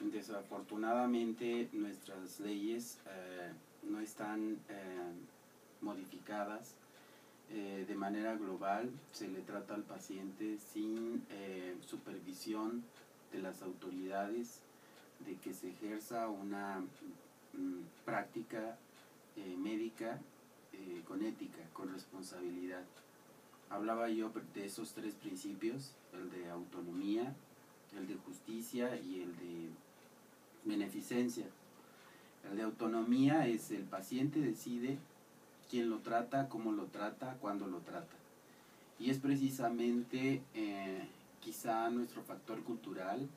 desafortunadamente nuestras leyes eh, no están eh, modificadas eh, de manera global, se le trata al paciente sin supervisión de las autoridades, de que se ejerza una mm, práctica médica con ética, con responsabilidad. Hablaba yo de esos tres principios, el de autonomía, el de justicia y el de beneficencia. El de autonomía es el paciente decide quién lo trata, cómo lo trata, cuándo lo trata. Y es precisamente eh, quizá nuestro factor cultural,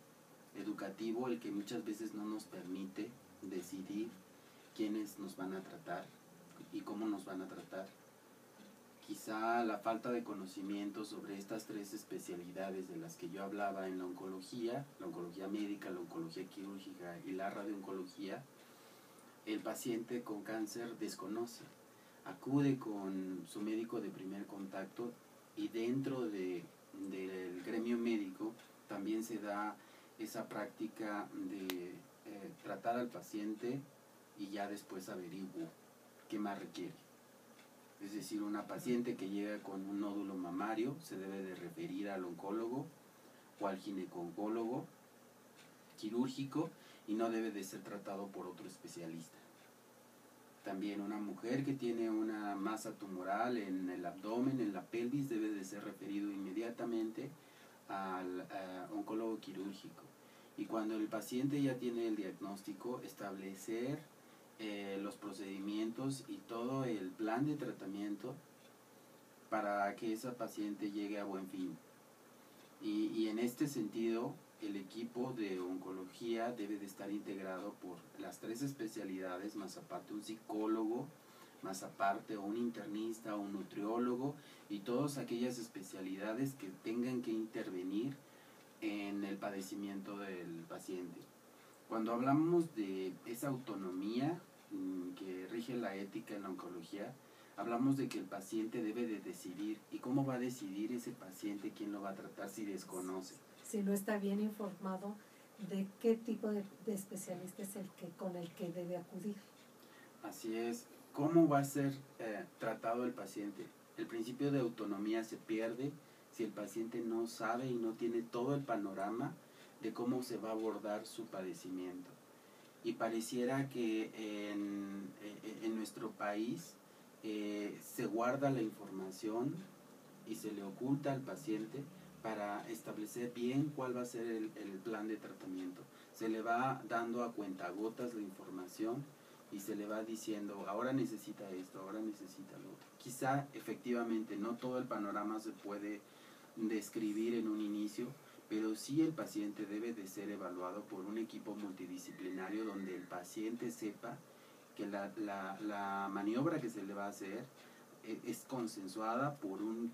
educativo, el que muchas veces no nos permite decidir quiénes nos van a tratar y cómo nos van a tratar quizá la falta de conocimiento sobre estas tres especialidades de las que yo hablaba en la oncología, la oncología médica, la oncología quirúrgica y la radiooncología, el paciente con cáncer desconoce, acude con su médico de primer contacto y dentro de, del gremio médico también se da esa práctica de eh, tratar al paciente y ya después averiguo qué más requiere. Es decir, una paciente que llega con un nódulo mamario se debe de referir al oncólogo o al ginecólogo quirúrgico y no debe de ser tratado por otro especialista. También una mujer que tiene una masa tumoral en el abdomen, en la pelvis, debe de ser referido inmediatamente al oncólogo quirúrgico. Y cuando el paciente ya tiene el diagnóstico, establecer eh, los procedimientos y todo el plan de tratamiento para que esa paciente llegue a buen fin. Y, y, en este sentido, el equipo de oncología debe de estar integrado por las tres especialidades, más aparte un psicólogo, más aparte un internista, un nutriólogo y todas aquellas especialidades que tengan que intervenir en el padecimiento del paciente. Cuando hablamos de esa autonomía mm, que rige la ética en la oncología, hablamos de que el paciente debe de decidir. ¿Y cómo va a decidir ese paciente quién lo va a tratar si desconoce? Si no está bien informado de qué tipo de, especialista es el que con el que debe acudir. Así es. ¿Cómo va a ser eh, tratado el paciente? El principio de autonomía se pierde si el paciente no sabe y no tiene todo el panorama de cómo se va a abordar su padecimiento. Y pareciera que en, en nuestro país eh, se guarda la información y se le oculta al paciente para establecer bien cuál va a ser el, el, plan de tratamiento. Se le va dando a cuentagotas la información y se le va diciendo, ahora necesita esto, ahora necesita lo otro. Quizá efectivamente no todo el panorama se puede describir en un inicio, pero sí el paciente debe de ser evaluado por un equipo multidisciplinario donde el paciente sepa que la, la, maniobra que se le va a hacer e, es consensuada por un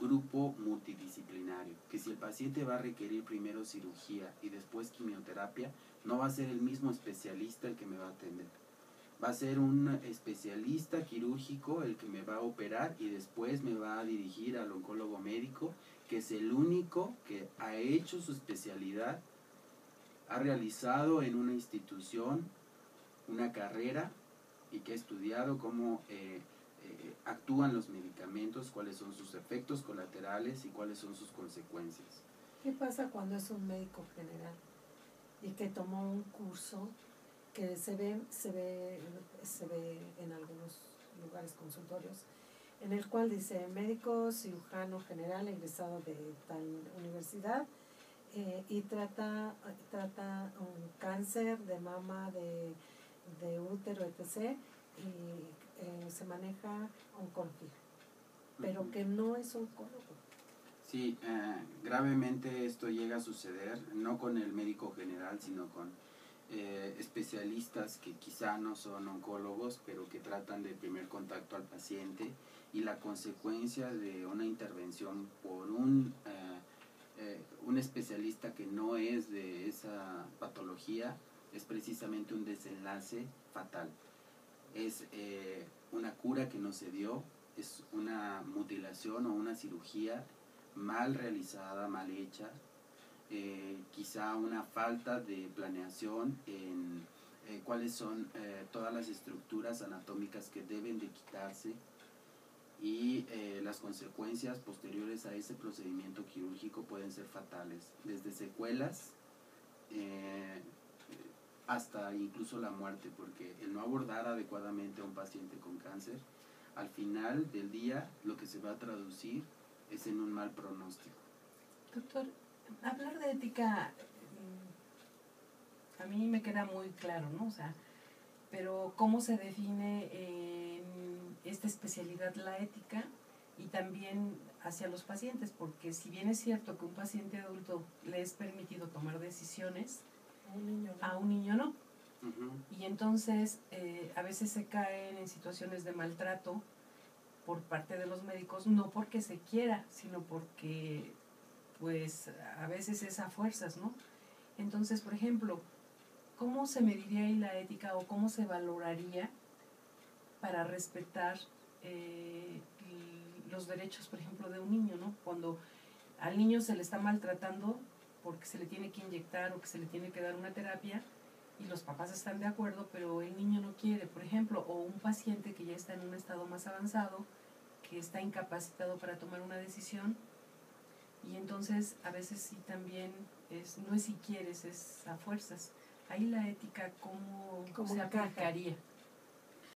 grupo multidisciplinario, que si el paciente va a requerir primero cirugía y después quimioterapia, no va a ser el mismo especialista el que me va a atender. Va a ser un especialista quirúrgico el que me va a operar y después me va a dirigir al oncólogo médico que es el único que ha hecho su especialidad, ha realizado en una institución una carrera y que ha estudiado cómo eh, eh, actúan los medicamentos, cuáles son sus efectos colaterales y cuáles son sus consecuencias. ¿Qué pasa cuando es un médico general y que tomó un curso que se ve, se ve, se ve en algunos lugares consultorios en el cual dice médico cirujano general egresado de tal universidad eh, y trata, trata un cáncer de mama, de, de útero, etc. y eh, se maneja oncología, pero que no es oncólogo. Sí, eh, gravemente esto llega a suceder, no con el médico general, sino con especialistas que quizá no son oncólogos, pero que tratan de primer contacto al paciente y la consecuencia de una intervención por un, eh, eh, un especialista que no es de esa patología es precisamente un desenlace fatal. Es eh, una cura que no se dio, es una mutilación o una cirugía mal realizada, mal hecha, eh, quizá una falta de planeación en eh, cuáles son eh, todas las estructuras anatómicas que deben de quitarse y las consecuencias posteriores a ese procedimiento quirúrgico pueden ser fatales, desde secuelas hasta incluso la muerte, porque el no abordar adecuadamente a un paciente con cáncer, al final del día lo que se va a traducir es en un mal pronóstico. Doctor, hablar de ética mm, a mí me queda muy claro, ¿no? O sea, pero ¿cómo se define en esta especialidad la ética y también hacia los pacientes? Porque si bien es cierto que un paciente adulto le es permitido tomar decisiones, a un niño no. Y entonces eh, a veces se caen en situaciones de maltrato por parte de los médicos, no porque se quiera, sino porque pues a veces es a fuerzas, ¿no? Entonces, por ejemplo, ¿cómo se mediría ahí la ética o cómo se valoraría para respetar eh, los derechos, por ejemplo, de un niño, ¿no? Cuando al niño se le está maltratando porque se le tiene que inyectar o que se le tiene que dar una terapia y los papás están de acuerdo, pero el niño no quiere, por ejemplo, o un paciente que ya está en un estado más avanzado, que está incapacitado para tomar una decisión y entonces a veces sí también es, no es si quieres, es a fuerzas. Ahí la ética, ¿cómo, ¿Cómo se aplicaría?